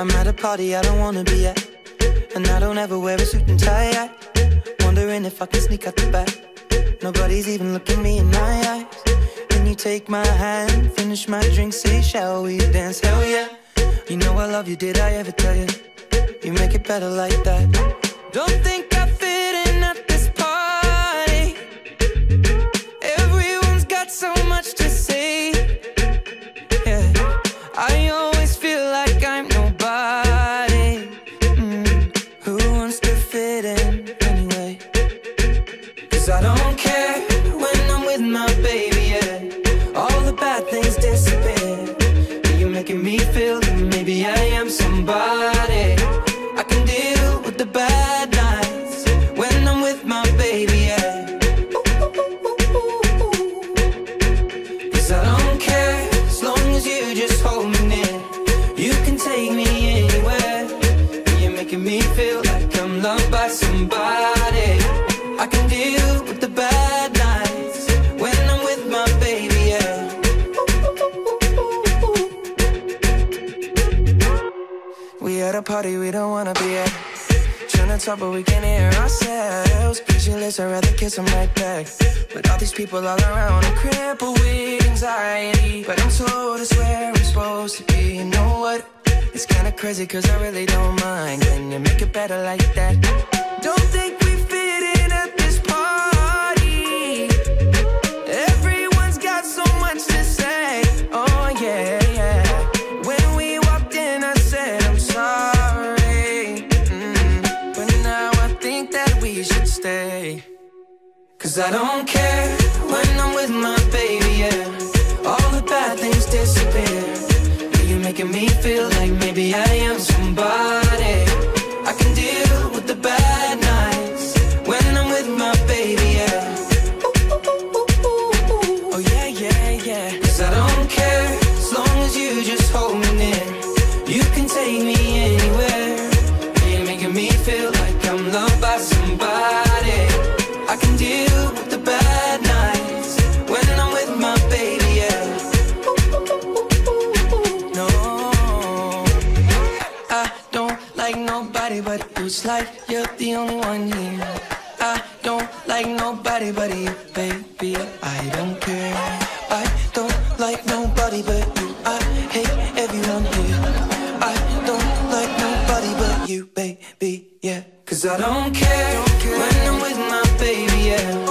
I'm at a party I don't wanna be at. And I don't ever wear a suit and tie. I wondering if I can sneak out the back. Nobody's even looking me in my eyes. Then you take my hand, finish my drink, say, Shall we dance? Hell yeah. You know I love you, did I ever tell you? You make it better like that. Don't think I Cause I don't care when I'm with my baby, yeah. All the bad things disappear. You're making me feel that maybe I am somebody. I can deal with the bad nights when I'm with my baby, yeah. Cause I don't care as long as you just hold me near. You can take me anywhere. You're making me feel like I'm loved by somebody. I can deal with the bad nights when I'm with my baby, yeah. We at a party we don't wanna be at. Trying to talk, but we can't hear ourselves. Pictureless, I'd rather kiss them right back. But all these people all around, I'm crippled with anxiety. But I'm told it's where I'm supposed to be. You know what? It's kinda crazy, cause I really don't mind. Can you make it better like that? Don't think Cause I don't care when I'm with my baby, yeah. All the bad things disappear. You're making me feel like maybe I am somebody. I can deal with the bad nights when I'm with my baby, yeah. Oh yeah, yeah, yeah. Cause I don't care as long as you just hold me near. You can take me like nobody but you. It's like you're the only one here. I don't like nobody but you, baby. I don't care. I don't like nobody but you. I hate everyone here. I don't like nobody but you, baby. Yeah, cause I don't care when I'm with my baby. Yeah,